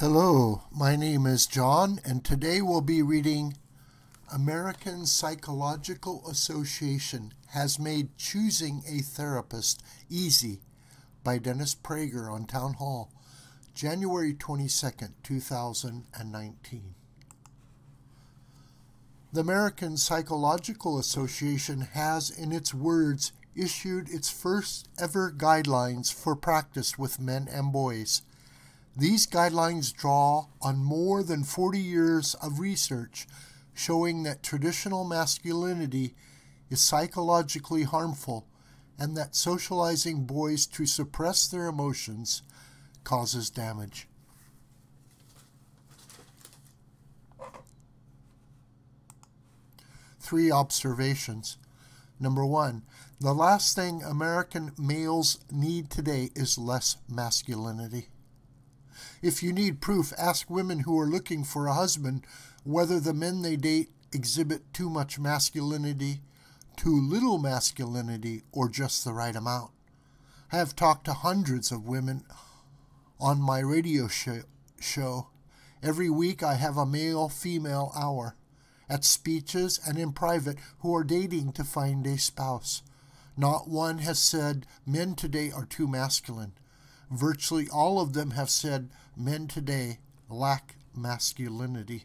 Hello, my name is John, and today we'll be reading American Psychological Association has made choosing a therapist easy by Dennis Prager on Townhall, January 22nd, 2019. The American Psychological Association has, in its words, issued its first ever guidelines for practice with men and boys these guidelines draw on more than 40 years of research showing that traditional masculinity is psychologically harmful and that socializing boys to suppress their emotions causes damage. Three observations. Number one, the last thing American males need today is less masculinity. If you need proof, ask women who are looking for a husband whether the men they date exhibit too much masculinity, too little masculinity, or just the right amount. I have talked to hundreds of women on my radio show. Every week I have a male female hour at speeches and in private who are dating to find a spouse. Not one has said men today are too masculine. Virtually all of them have said men today lack masculinity.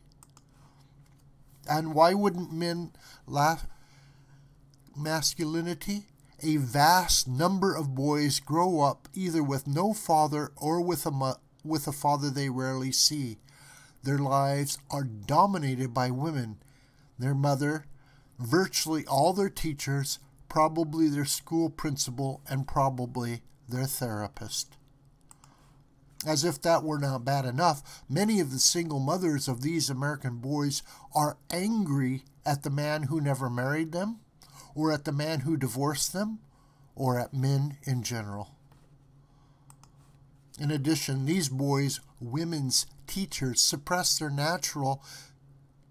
And why wouldn't men lack masculinity? A vast number of boys grow up either with no father or with a, with a father they rarely see. Their lives are dominated by women. Their mother, virtually all their teachers, probably their school principal, and probably their therapist. As if that were not bad enough, many of the single mothers of these American boys are angry at the man who never married them, or at the man who divorced them, or at men in general. In addition, these boys, women's teachers, suppress their natural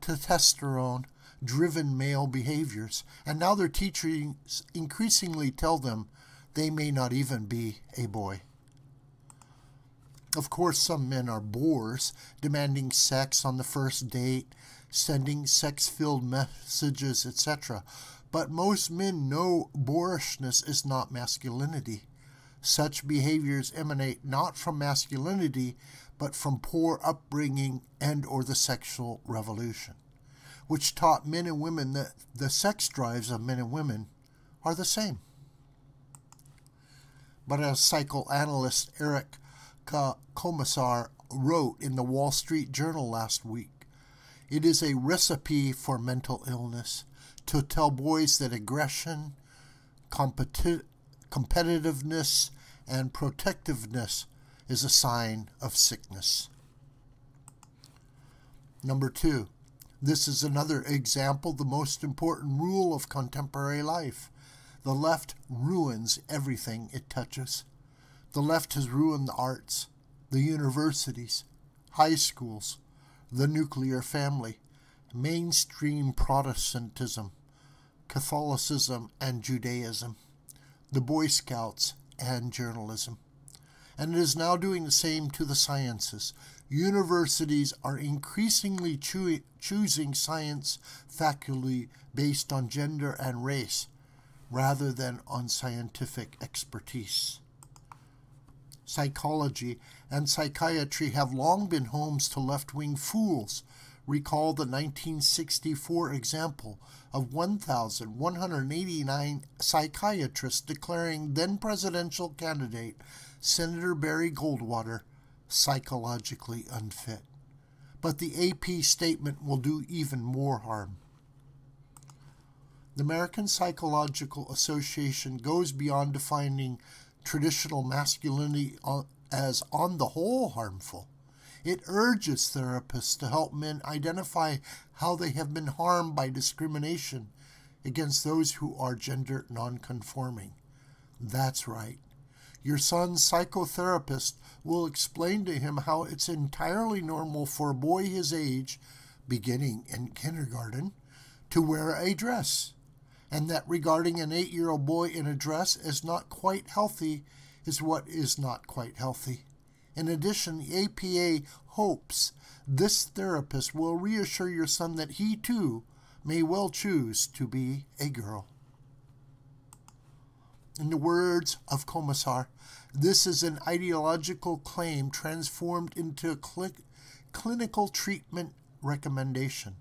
testosterone driven male behaviors, and now their teachers increasingly tell them they may not even be a boy. Of course, some men are bores, demanding sex on the first date, sending sex filled messages, etc. But most men know boorishness is not masculinity. Such behaviors emanate not from masculinity, but from poor upbringing and or the sexual revolution, which taught men and women that the sex drives of men and women are the same. But as psychoanalyst Eric Komisar wrote in the Wall Street Journal last week. It is a recipe for mental illness to tell boys that aggression, competi- competitiveness, and protectiveness is a sign of sickness. Number two, this is another example, the most important rule of contemporary life. The left ruins everything it touches. The left has ruined the arts, the universities, high schools, the nuclear family, mainstream Protestantism, Catholicism and Judaism, the Boy Scouts and journalism. And it is now doing the same to the sciences. Universities are increasingly choo- choosing science faculty based on gender and race rather than on scientific expertise psychology, and psychiatry have long been homes to left wing fools. Recall the 1964 example of 1,189 psychiatrists declaring then presidential candidate Senator Barry Goldwater psychologically unfit. But the AP statement will do even more harm. The American Psychological Association goes beyond defining traditional masculinity as, on the whole, harmful. It urges therapists to help men identify how they have been harmed by discrimination against those who are gender nonconforming. That's right. Your son's psychotherapist will explain to him how it's entirely normal for a boy his age, beginning in kindergarten, to wear a dress and that regarding an eight year old boy in a dress as not quite healthy is what is not quite healthy. In addition, the APA hopes this therapist will reassure your son that he too may well choose to be a girl. In the words of Komisar, this is an ideological claim transformed into a cl- clinical treatment recommendation.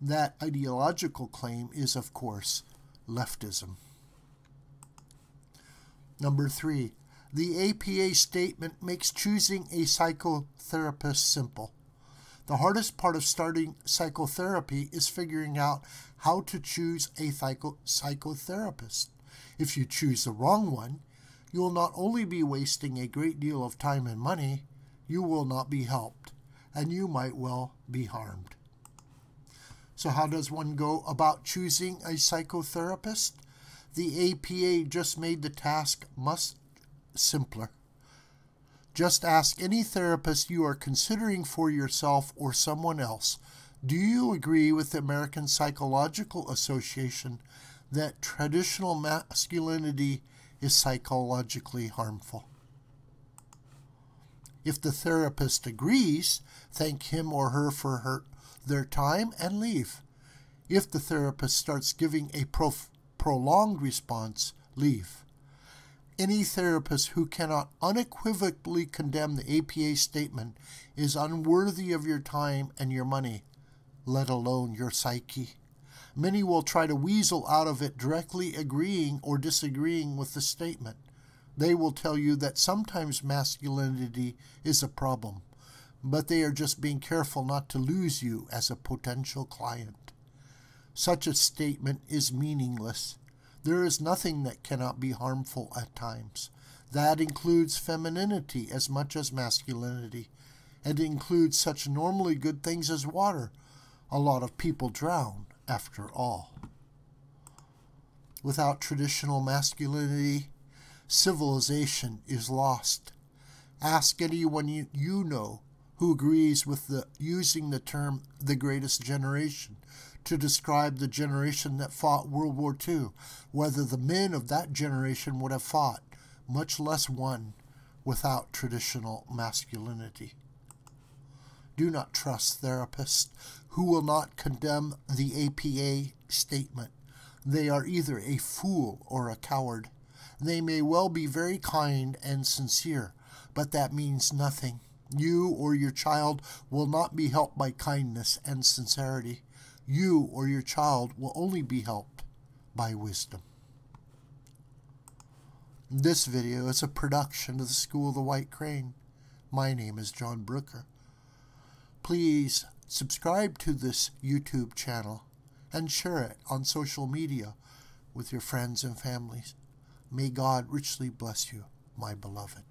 That ideological claim is, of course, leftism. Number three, the APA statement makes choosing a psychotherapist simple. The hardest part of starting psychotherapy is figuring out how to choose a psycho- psychotherapist. If you choose the wrong one, you will not only be wasting a great deal of time and money, you will not be helped, and you might well be harmed. So, how does one go about choosing a psychotherapist? The APA just made the task much simpler. Just ask any therapist you are considering for yourself or someone else do you agree with the American Psychological Association that traditional masculinity is psychologically harmful? If the therapist agrees, thank him or her for her, their time and leave. If the therapist starts giving a prof- prolonged response, leave. Any therapist who cannot unequivocally condemn the APA statement is unworthy of your time and your money, let alone your psyche. Many will try to weasel out of it directly agreeing or disagreeing with the statement. They will tell you that sometimes masculinity is a problem, but they are just being careful not to lose you as a potential client. Such a statement is meaningless there is nothing that cannot be harmful at times. That includes femininity as much as masculinity, and includes such normally good things as water. A lot of people drown, after all. Without traditional masculinity, civilization is lost. Ask anyone you know who agrees with the using the term the greatest generation to describe the generation that fought World War II, whether the men of that generation would have fought, much less won, without traditional masculinity. Do not trust therapists who will not condemn the APA statement. They are either a fool or a coward. They may well be very kind and sincere, but that means nothing. You or your child will not be helped by kindness and sincerity you or your child will only be helped by wisdom. This video is a production of the School of the White Crane. My name is John Brooker. Please subscribe to this YouTube channel and share it on social media with your friends and families. May God richly bless you, my beloved.